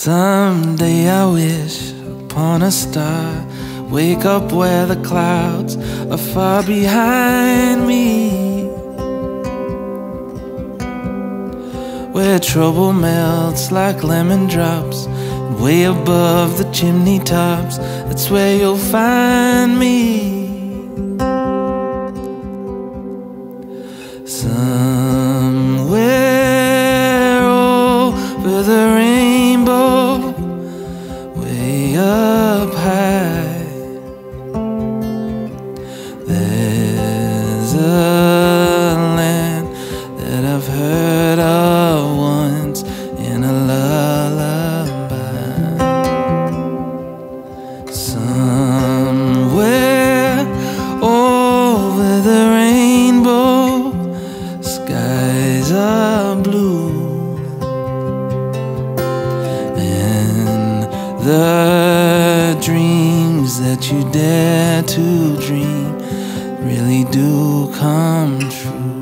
Someday I wish upon a star. Wake up where the clouds are far behind me. Where trouble melts like lemon drops. Way above the chimney tops, that's where you'll find me. Somewhere over the up high, there's a land that I've heard of once in a lullaby. Somewhere over the rainbow, skies are blue, and the dreams that you dare to dream really do come true.